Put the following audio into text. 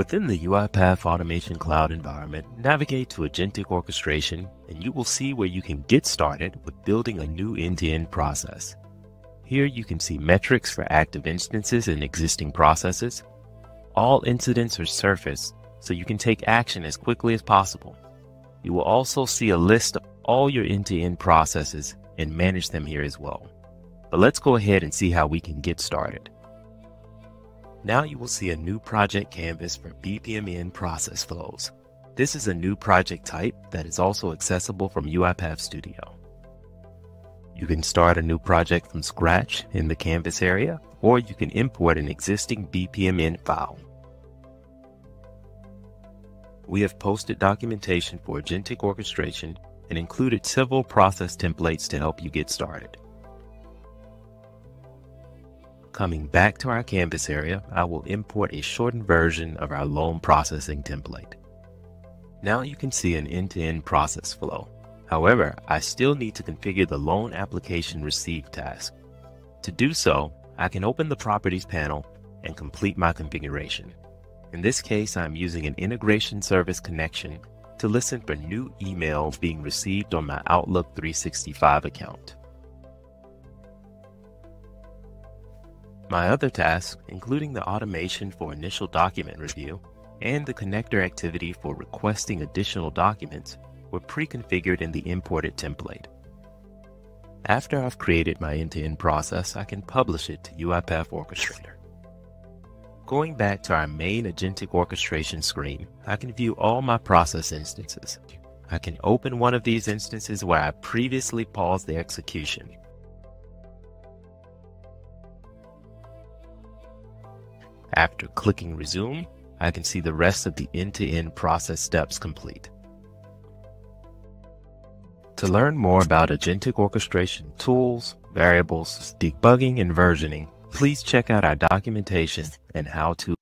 Within the UiPath Automation Cloud environment, navigate to Agentic Orchestration and you will see where you can get started with building a new end-to-end process. Here you can see metrics for active instances and existing processes. All incidents are surfaced so you can take action as quickly as possible. You will also see a list of all your end-to-end processes and manage them here as well. But let's go ahead and see how we can get started. Now you will see a new project canvas for BPMN process flows. This is a new project type that is also accessible from UiPath Studio. You can start a new project from scratch in the canvas area, or you can import an existing BPMN file. We have posted documentation for agentic orchestration and included several process templates to help you get started. Coming back to our canvas area, I will import a shortened version of our loan processing template. Now you can see an end-to-end -end process flow. However, I still need to configure the loan application receive task. To do so, I can open the properties panel and complete my configuration. In this case, I'm using an integration service connection to listen for new emails being received on my Outlook 365 account. My other tasks, including the automation for initial document review and the connector activity for requesting additional documents, were pre-configured in the imported template. After I've created my end-to-end -end process, I can publish it to UiPath Orchestrator. Going back to our main agentic orchestration screen, I can view all my process instances. I can open one of these instances where I previously paused the execution After clicking resume, I can see the rest of the end-to-end -end process steps complete. To learn more about agentic orchestration tools, variables, debugging, and versioning, please check out our documentation and how to